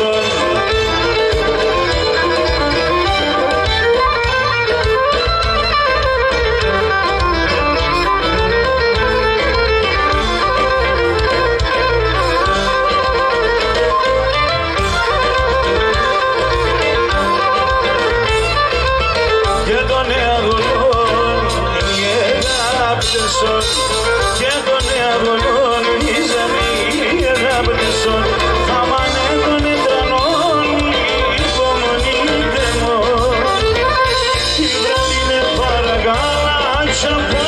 sun. Shut.